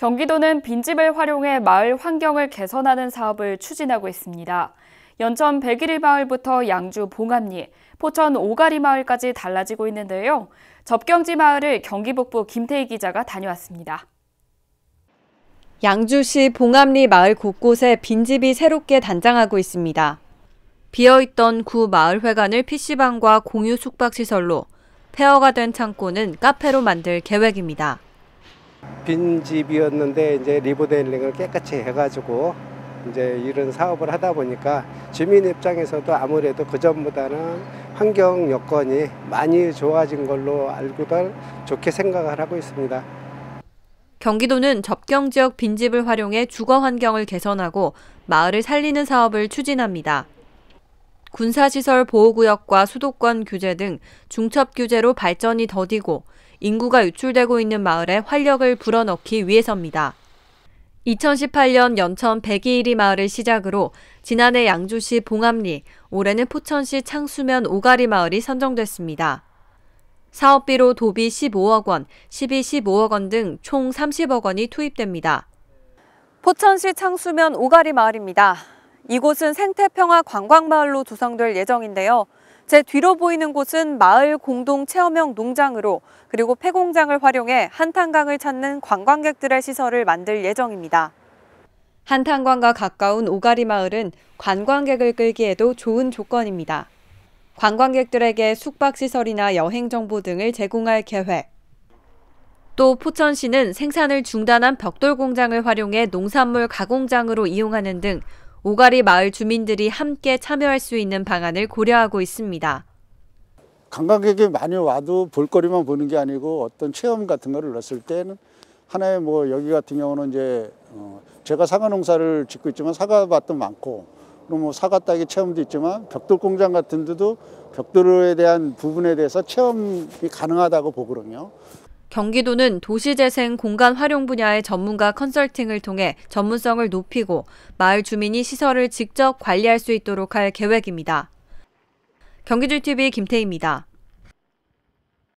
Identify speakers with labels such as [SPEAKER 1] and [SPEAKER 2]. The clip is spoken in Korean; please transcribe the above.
[SPEAKER 1] 경기도는 빈집을 활용해 마을 환경을 개선하는 사업을 추진하고 있습니다. 연천 백일리 마을부터 양주 봉암리, 포천 오가리 마을까지 달라지고 있는데요. 접경지 마을을 경기북부 김태희 기자가 다녀왔습니다.
[SPEAKER 2] 양주시 봉암리 마을 곳곳에 빈집이 새롭게 단장하고 있습니다. 비어있던 구 마을회관을 PC방과 공유 숙박시설로 폐허가 된 창고는 카페로 만들 계획입니다.
[SPEAKER 3] 빈 집이었는데 이제 리모델링을 깨끗이 해가지고 이제 이런 사업을 하다 보니까 주민 입장에서도 아무래도 그 전보다는 환경 여건이 많이 좋아진 걸로 알고들 좋게 생각을 하고 있습니다.
[SPEAKER 2] 경기도는 접경 지역 빈집을 활용해 주거 환경을 개선하고 마을을 살리는 사업을 추진합니다. 군사시설 보호구역과 수도권 규제 등 중첩 규제로 발전이 더디고 인구가 유출되고 있는 마을에 활력을 불어넣기 위해서입니다. 2018년 연천 백의2리 마을을 시작으로 지난해 양주시 봉암리, 올해는 포천시 창수면 오가리 마을이 선정됐습니다. 사업비로 도비 15억 원, 시비 15억 원 등 총 30억 원이 투입됩니다. 포천시 창수면 오가리 마을입니다. 이곳은 생태평화 관광마을로 조성될 예정인데요. 제 뒤로 보이는 곳은 마을 공동 체험형 농장으로 그리고 폐공장을 활용해 한탄강을 찾는 관광객들의 시설을 만들 예정입니다. 한탄강과 가까운 오가리 마을은 관광객을 끌기에도 좋은 조건입니다. 관광객들에게 숙박시설이나 여행 정보 등을 제공할 계획. 또 포천시는 생산을 중단한 벽돌 공장을 활용해 농산물 가공장으로 이용하는 등 오가리 마을 주민들이 함께 참여할 수 있는 방안을 고려하고 있습니다.
[SPEAKER 4] 관광객이 많이 와도 볼거리만 보는 게 아니고 어떤 체험 같은 거를 넣었을 때는 하나의 뭐 여기 같은 경우는 이제 어 제가 사과 농사를 짓고 있지만 사과밭도 많고 그리고 뭐 사과 따기 체험도 있지만 벽돌 공장 같은 데도 벽돌에 대한 부분에 대해서 체험이 가능하다고 보거든요.
[SPEAKER 2] 경기도는 도시재생 공간 활용 분야의 전문가 컨설팅을 통해 전문성을 높이고 마을 주민이 시설을 직접 관리할 수 있도록 할 계획입니다. 경기도TV 김태희입니다.